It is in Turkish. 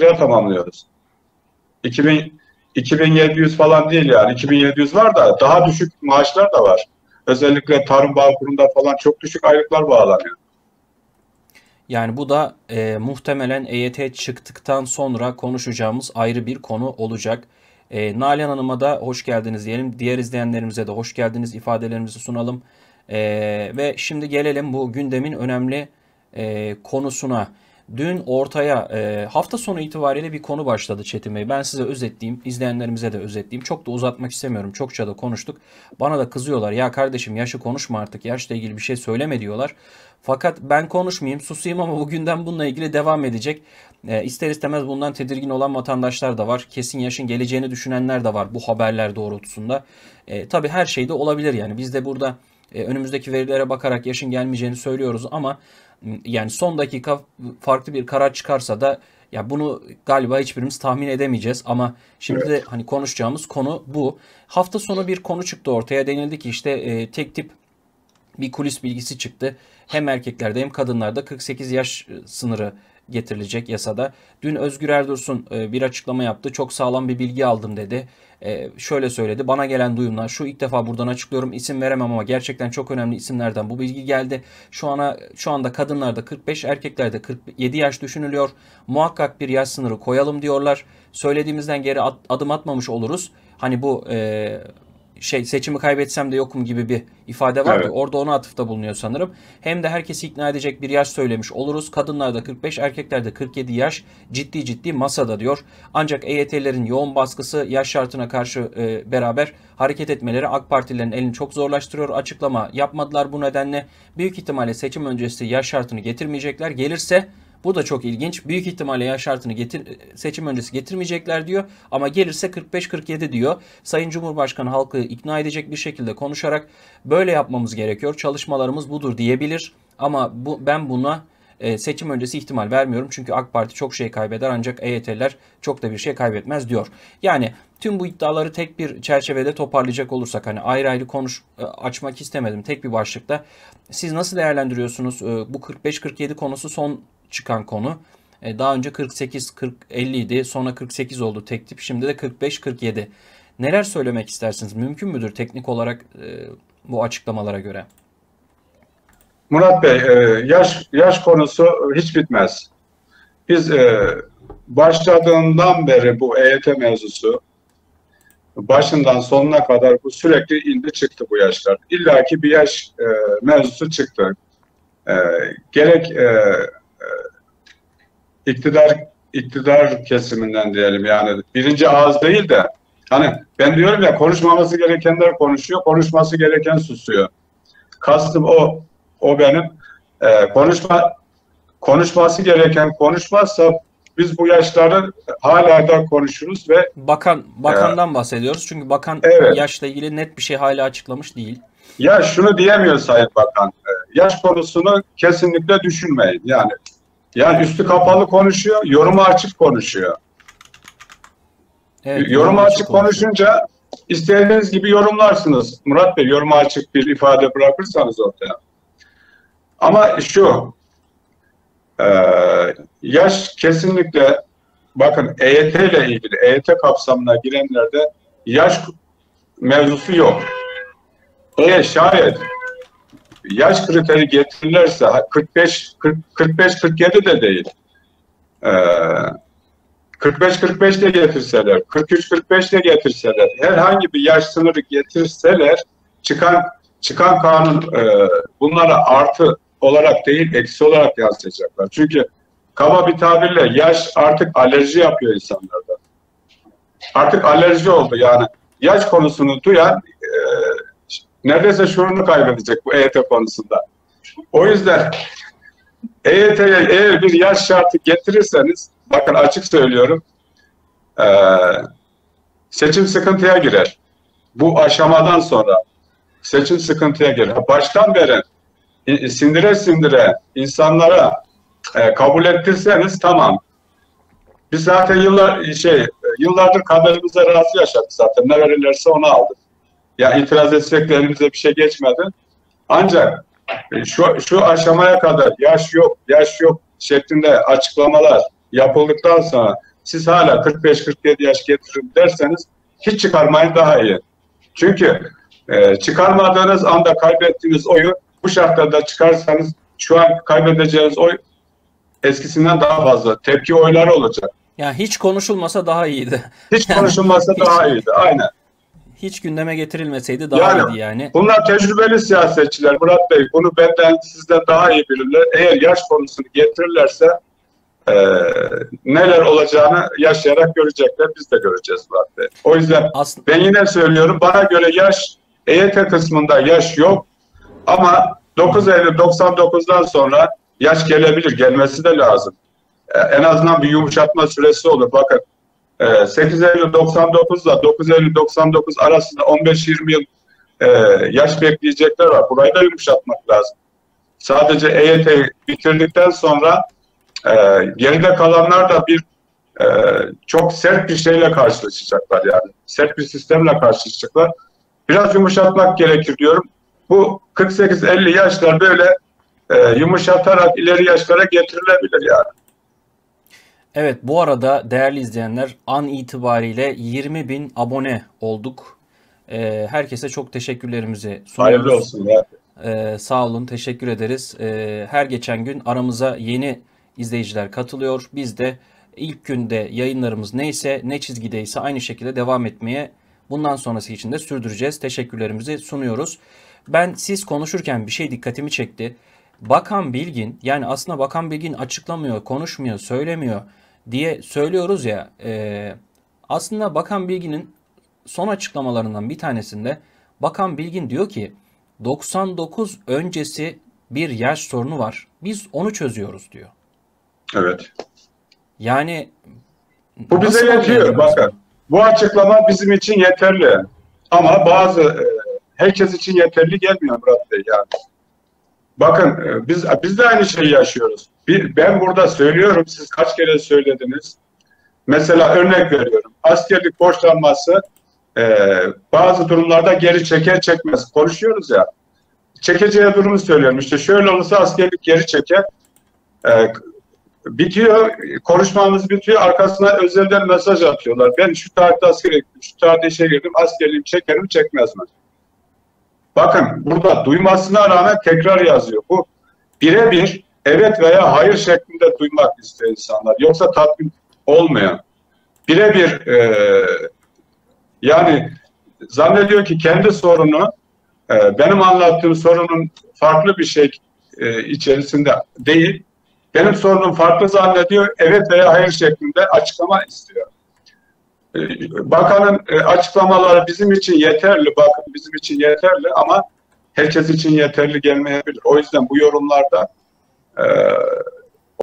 lira tamamlıyoruz. 2000 2700 falan değil yani 2700 var da daha düşük maaşlar da var. Özellikle tarım bağ falan çok düşük aylıklar bağlanıyor. Yani bu da e, muhtemelen EYT çıktıktan sonra konuşacağımız ayrı bir konu olacak. E, Nalan Hanım'a da hoş geldiniz diyelim. Diğer izleyenlerimize de hoş geldiniz ifadelerimizi sunalım. E, ve şimdi gelelim bu gündemin önemli e, konusuna. Dün ortaya e, hafta sonu itibariyle bir konu başladı Çetin Bey. Ben size özetleyeyim, izleyenlerimize de özetleyeyim. Çok da uzatmak istemiyorum. Çokça da konuştuk. Bana da kızıyorlar. Ya kardeşim yaşı konuşma artık. Yaşla ilgili bir şey söyleme diyorlar. Fakat ben konuşmayayım, susayım ama bugünden bununla ilgili devam edecek. E, ister istemez bundan tedirgin olan vatandaşlar da var. Kesin yaşın geleceğini düşünenler de var bu haberler doğrultusunda. E, tabii her şey de olabilir yani. Biz de burada e, önümüzdeki verilere bakarak yaşın gelmeyeceğini söylüyoruz ama yani son dakika farklı bir karar çıkarsa da ya bunu galiba hiçbirimiz tahmin edemeyeceğiz ama şimdi evet. de hani konuşacağımız konu bu. Hafta sonu bir konu çıktı ortaya denildi ki işte e, tek tip bir kulis bilgisi çıktı. Hem erkeklerde hem kadınlarda 48 yaş sınırı getirilecek yasada. Dün Özgür Erdursun e, bir açıklama yaptı. Çok sağlam bir bilgi aldım dedi. E, şöyle söyledi. Bana gelen duyumlar şu ilk defa buradan açıklıyorum. İsim veremem ama gerçekten çok önemli isimlerden bu bilgi geldi. Şu ana şu anda kadınlarda 45, erkeklerde 47 yaş düşünülüyor. Muhakkak bir yaş sınırı koyalım diyorlar. Söylediğimizden geri adım atmamış oluruz. Hani bu e, şey seçimi kaybetsem de yokum gibi bir ifade var evet. orada ona atıfta bulunuyor sanırım. Hem de herkesi ikna edecek bir yaş söylemiş oluruz. Kadınlarda 45, erkeklerde 47 yaş ciddi ciddi masada diyor. Ancak EYT'lerin yoğun baskısı yaş şartına karşı e, beraber hareket etmeleri AK Partilerin elini çok zorlaştırıyor. Açıklama yapmadılar bu nedenle. Büyük ihtimalle seçim öncesi yaş şartını getirmeyecekler. Gelirse bu da çok ilginç. Büyük ihtimalle yaş şartını getir, seçim öncesi getirmeyecekler diyor. Ama gelirse 45-47 diyor. Sayın Cumhurbaşkanı halkı ikna edecek bir şekilde konuşarak böyle yapmamız gerekiyor. Çalışmalarımız budur diyebilir. Ama bu, ben buna e, seçim öncesi ihtimal vermiyorum. Çünkü AK Parti çok şey kaybeder ancak EYT'ler çok da bir şey kaybetmez diyor. Yani tüm bu iddiaları tek bir çerçevede toparlayacak olursak hani ayrı ayrı konuş e, açmak istemedim tek bir başlıkta. Siz nasıl değerlendiriyorsunuz e, bu 45-47 konusu son çıkan konu. E, daha önce 48 40 50 idi. Sonra 48 oldu tek tip. Şimdi de 45 47. Neler söylemek istersiniz? Mümkün müdür teknik olarak e, bu açıklamalara göre? Murat Bey, e, yaş yaş konusu hiç bitmez. Biz başladığından beri bu EYT mevzusu başından sonuna kadar bu sürekli indi çıktı bu yaşlar. İlla ki bir yaş mevzusu çıktı. gerek iktidar iktidar kesiminden diyelim yani birinci ağız değil de hani ben diyorum ya konuşmaması gerekenler konuşuyor, konuşması gereken susuyor. Kastım o o benim e, konuşma konuşması gereken konuşmazsa biz bu yaşları hala da konuşuruz ve bakan bakandan e, bahsediyoruz. Çünkü bakan evet. yaşla ilgili net bir şey hala açıklamış değil. Ya şunu diyemiyor Sayın Bakan. E, yaş konusunu kesinlikle düşünmeyin. Yani yani üstü kapalı konuşuyor, yorumu açık konuşuyor. Evet, yorumu açık, açık konuşunca istediğiniz gibi yorumlarsınız. Murat Bey yorumu açık bir ifade bırakırsanız ortaya. Ama şu, e, yaş kesinlikle bakın EYT ile ilgili, EYT kapsamına girenlerde yaş mevzusu yok. Eğer şayet yaş kriteri getirirlerse 45 45 47 de değil. Ee, 45 45 de getirseler, 43 45 de getirseler, herhangi bir yaş sınırı getirseler çıkan çıkan kanun e, bunlara artı olarak değil eksi olarak yansıyacaklar. Çünkü kaba bir tabirle yaş artık alerji yapıyor insanlarda. Artık alerji oldu yani yaş konusunu duyan e, neredeyse şuurunu kaybedecek bu EYT konusunda. O yüzden EYT'ye eğer bir yaş şartı getirirseniz, bakın açık söylüyorum, e, seçim sıkıntıya girer. Bu aşamadan sonra seçim sıkıntıya girer. Baştan beri sindire sindire insanlara e, kabul ettirseniz tamam. Biz zaten yıllar şey yıllardır kaderimize razı yaşadık zaten. Ne verirlerse onu aldık. Ya itiraz etsek de elimize bir şey geçmedi. Ancak e, şu, şu aşamaya kadar yaş yok, yaş yok şeklinde açıklamalar yapıldıktan sonra siz hala 45-47 yaş getirin derseniz hiç çıkarmayın daha iyi. Çünkü e, çıkarmadığınız anda kaybettiğiniz oyu bu şartlarda çıkarsanız şu an kaybedeceğiniz oy eskisinden daha fazla. Tepki oyları olacak. Ya hiç konuşulmasa daha iyiydi. Hiç konuşulmasa hiç, daha iyiydi. Aynen. Hiç gündeme getirilmeseydi daha Yani, iyiydi yani. Bunlar tecrübeli siyasetçiler Murat Bey. Bunu benden sizden daha iyi bilirler. Eğer yaş konusunu getirirlerse e, neler olacağını yaşayarak görecekler. Biz de göreceğiz Murat Bey. O yüzden Aslında ben yine söylüyorum bana göre yaş EYT kısmında yaş yok ama 9 Eylül 99'dan sonra yaş gelebilir. Gelmesi de lazım. E, en azından bir yumuşatma süresi olur. Bakın 8 Eylül 99 ile 9 Eylül 99 arasında 15-20 yıl e, yaş bekleyecekler var. Burayı da yumuşatmak lazım. Sadece EYT bitirdikten sonra e, geride kalanlar da bir e, çok sert bir şeyle karşılaşacaklar yani. Sert bir sistemle karşılaşacaklar. Biraz yumuşatmak gerekir diyorum. Bu 48-50 yaşlar böyle e, yumuşatarak ileri yaşlara getirilebilir yani. Evet bu arada değerli izleyenler an itibariyle 20 bin abone olduk. Ee, herkese çok teşekkürlerimizi sunuyoruz. Hayırlı olsun ya. Ee, sağ olun, teşekkür ederiz. Ee, her geçen gün aramıza yeni izleyiciler katılıyor. Biz de ilk günde yayınlarımız neyse, ne çizgideyse aynı şekilde devam etmeye bundan sonrası için de sürdüreceğiz. Teşekkürlerimizi sunuyoruz. Ben siz konuşurken bir şey dikkatimi çekti. Bakan Bilgin, yani aslında Bakan Bilgin açıklamıyor, konuşmuyor, söylemiyor diye söylüyoruz ya. e, aslında Bakan Bilgin'in son açıklamalarından bir tanesinde Bakan Bilgin diyor ki 99 öncesi bir yaş sorunu var. Biz onu çözüyoruz diyor. Evet. Yani Bu bize yetiyor. Bakın. Bu açıklama bizim için yeterli. Ama bazı e, herkes için yeterli gelmiyor Murat Bey yani. Bakın e, biz biz de aynı şeyi yaşıyoruz. Bir, ben burada söylüyorum. Siz kaç kere söylediniz? Mesela örnek veriyorum. Askerlik borçlanması e, bazı durumlarda geri çeker çekmez. Konuşuyoruz ya. Çekeceği durumu söylüyorum. İşte şöyle olursa askerlik geri çeker. E, bitiyor, konuşmamız bitiyor. Arkasına özelden mesaj atıyorlar. Ben şu tarihte askere gittim, şu tarihte işe girdim. Askerliğim çeker mi çekmez mi? Bakın burada duymasına rağmen tekrar yazıyor. Bu birebir evet veya hayır şeklinde duymak istiyor insanlar. Yoksa tatmin olmuyor. Birebir e, yani zannediyor ki kendi sorunu e, benim anlattığım sorunun farklı bir şey e, içerisinde değil. Benim sorunum farklı zannediyor. Evet veya hayır şeklinde açıklama istiyor. Bakanın e, açıklamaları bizim için yeterli. Bakın bizim için yeterli ama herkes için yeterli gelmeyebilir. O yüzden bu yorumlarda e,